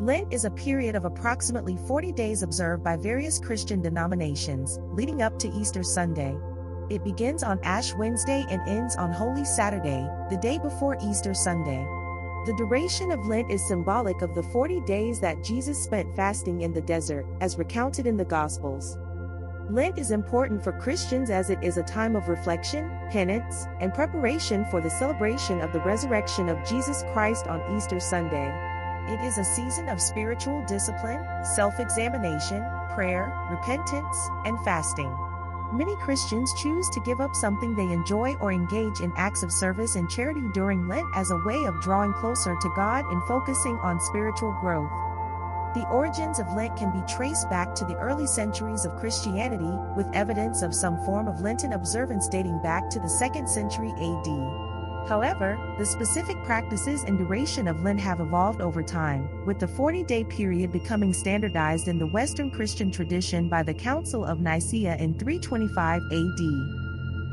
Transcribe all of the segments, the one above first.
Lent is a period of approximately 40 days observed by various Christian denominations, leading up to Easter Sunday. It begins on Ash Wednesday and ends on Holy Saturday, the day before Easter Sunday. The duration of Lent is symbolic of the 40 days that Jesus spent fasting in the desert, as recounted in the Gospels. Lent is important for Christians as it is a time of reflection, penance, and preparation for the celebration of the resurrection of Jesus Christ on Easter Sunday. It is a season of spiritual discipline, self examination, prayer, repentance, and fasting. Many Christians choose to give up something they enjoy or engage in acts of service and charity during Lent as a way of drawing closer to God and focusing on spiritual growth. The origins of Lent can be traced back to the early centuries of Christianity, with evidence of some form of Lenten observance dating back to the 2nd century AD. However, the specific practices and duration of Lent have evolved over time, with the 40 day period becoming standardized in the Western Christian tradition by the Council of Nicaea in 325 AD.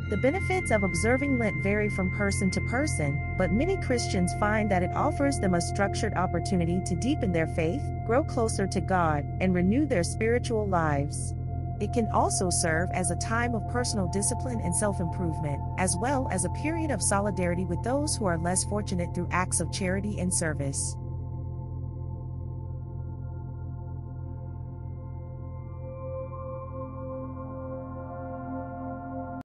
The benefits of observing Lent vary from person to person, but many Christians find that it offers them a structured opportunity to deepen their faith, grow closer to God, and renew their spiritual lives. It can also serve as a time of personal discipline and self improvement, as well as a period of solidarity with those who are less fortunate through acts of charity and service.